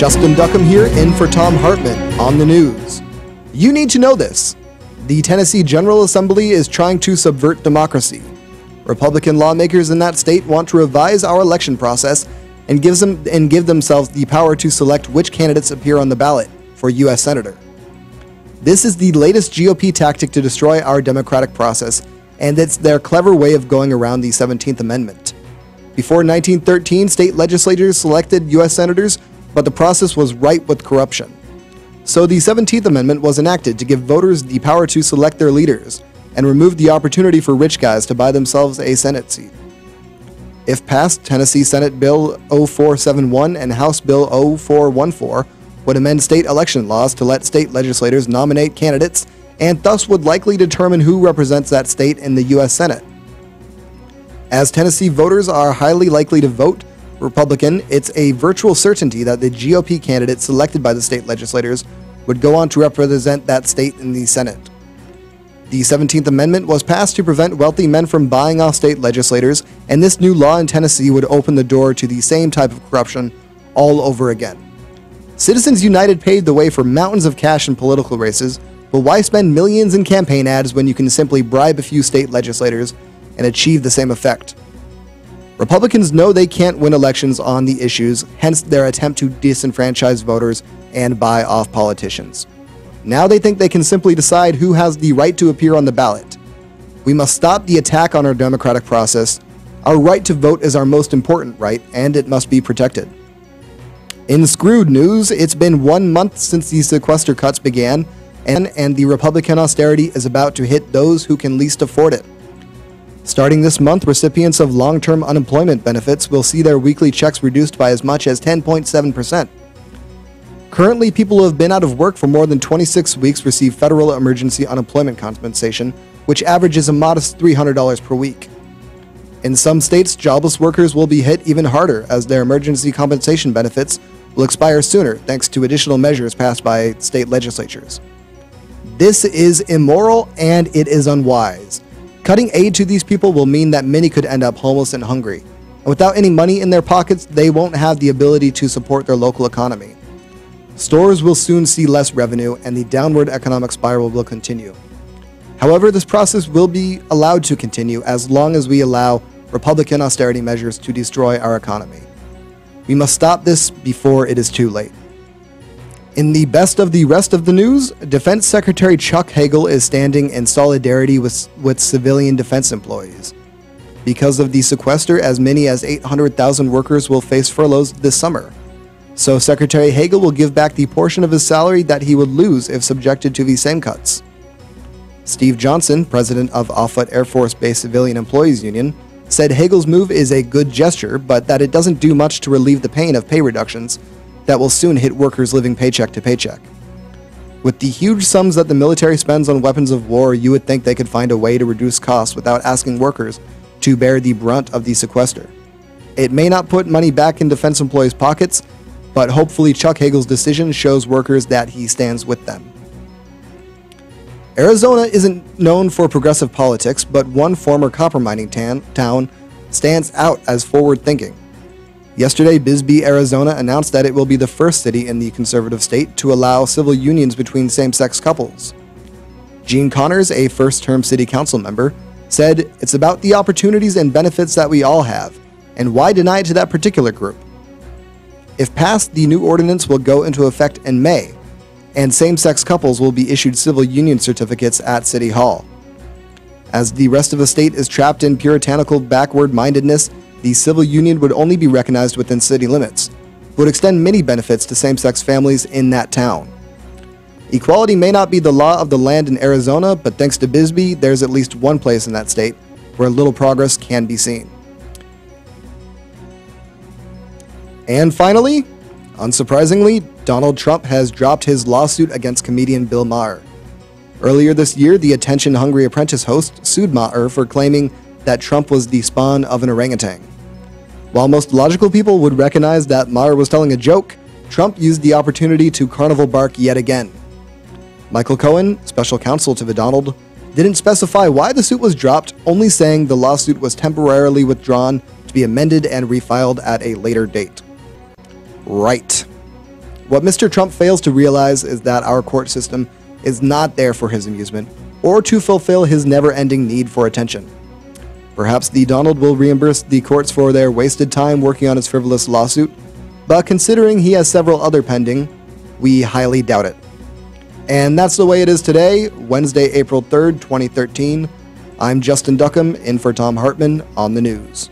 Justin Duckham here, in for Thom Hartmann on the news. You need to know this. The Tennessee General Assembly is trying to subvert democracy. Republican lawmakers in that state want to revise our election process and gives them and give themselves the power to select which candidates appear on the ballot for US senator. This is the latest GOP tactic to destroy our democratic process, and it's their clever way of going around the 17th Amendment. Before 1913, state legislatures selected US senators, but the process was ripe with corruption. So the 17th Amendment was enacted to give voters the power to select their leaders and remove the opportunity for rich guys to buy themselves a Senate seat. If passed, Tennessee Senate Bill 0471 and House Bill 0414 would amend state election laws to let state legislators nominate candidates and thus would likely determine who represents that state in the U.S. Senate. As Tennessee voters are highly likely to vote Republican, it's a virtual certainty that the GOP candidate selected by the state legislators would go on to represent that state in the Senate. The 17th Amendment was passed to prevent wealthy men from buying off state legislators, and this new law in Tennessee would open the door to the same type of corruption all over again. Citizens United paved the way for mountains of cash in political races, but why spend millions in campaign ads when you can simply bribe a few state legislators and achieve the same effect? Republicans know they can't win elections on the issues, hence their attempt to disenfranchise voters and buy off politicians. Now they think they can simply decide who has the right to appear on the ballot. We must stop the attack on our democratic process. Our right to vote is our most important right, and it must be protected. In screwed news, it's been one month since the sequester cuts began, and, and the Republican austerity is about to hit those who can least afford it. Starting this month, recipients of long term unemployment benefits will see their weekly checks reduced by as much as 10.7%. Currently, people who have been out of work for more than 26 weeks receive federal emergency unemployment compensation, which averages a modest $300 per week. In some states, jobless workers will be hit even harder as their emergency compensation benefits will expire sooner thanks to additional measures passed by state legislatures. This is immoral and it is unwise. Cutting aid to these people will mean that many could end up homeless and hungry. And without any money in their pockets, they won't have the ability to support their local economy. Stores will soon see less revenue, and the downward economic spiral will continue. However, this process will be allowed to continue as long as we allow Republican austerity measures to destroy our economy. We must stop this before it is too late. In the best of the rest of the news, Defense Secretary Chuck Hagel is standing in solidarity with, with civilian defense employees. Because of the sequester, as many as 800,000 workers will face furloughs this summer. So, Secretary Hagel will give back the portion of his salary that he would lose if subjected to these same cuts. Steve Johnson, president of Offutt Air Force Base Civilian Employees Union, said Hagel's move is a good gesture, but that it doesn't do much to relieve the pain of pay reductions that will soon hit workers living paycheck to paycheck. With the huge sums that the military spends on weapons of war, you would think they could find a way to reduce costs without asking workers to bear the brunt of the sequester. It may not put money back in defense employees' pockets, but hopefully Chuck Hagel's decision shows workers that he stands with them. Arizona isn't known for progressive politics, but one former copper mining tan- town stands out as forward thinking. Yesterday, Bisbee, Arizona announced that it will be the first city in the conservative state to allow civil unions between same sex couples. Gene Connors, a first term city council member, said it's about the opportunities and benefits that we all have, and why deny it to that particular group? If passed, the new ordinance will go into effect in May, and same sex couples will be issued civil union certificates at City Hall. As the rest of the state is trapped in puritanical backward mindedness, the civil union would only be recognized within city limits, would extend many benefits to same sex families in that town. Equality may not be the law of the land in Arizona, but thanks to Bisbee, there's at least one place in that state where little progress can be seen. And finally, unsurprisingly, Donald Trump has dropped his lawsuit against comedian Bill Maher. Earlier this year, the attention hungry apprentice host sued Maher for claiming that Trump was the spawn of an orangutan. While most logical people would recognize that Maher was telling a joke, Trump used the opportunity to carnival bark yet again. Michael Cohen, special counsel to the Donald, didn't specify why the suit was dropped, only saying the lawsuit was temporarily withdrawn to be amended and refiled at a later date. Right. What Mr. Trump fails to realize is that our court system is not there for his amusement or to fulfill his never ending need for attention. Perhaps the Donald will reimburse the courts for their wasted time working on his frivolous lawsuit, but considering he has several other pending, we highly doubt it. And that's the way it is today, Wednesday, April 3rd, 2013. I'm Justin Duckham, in for Thom Hartmann on the news.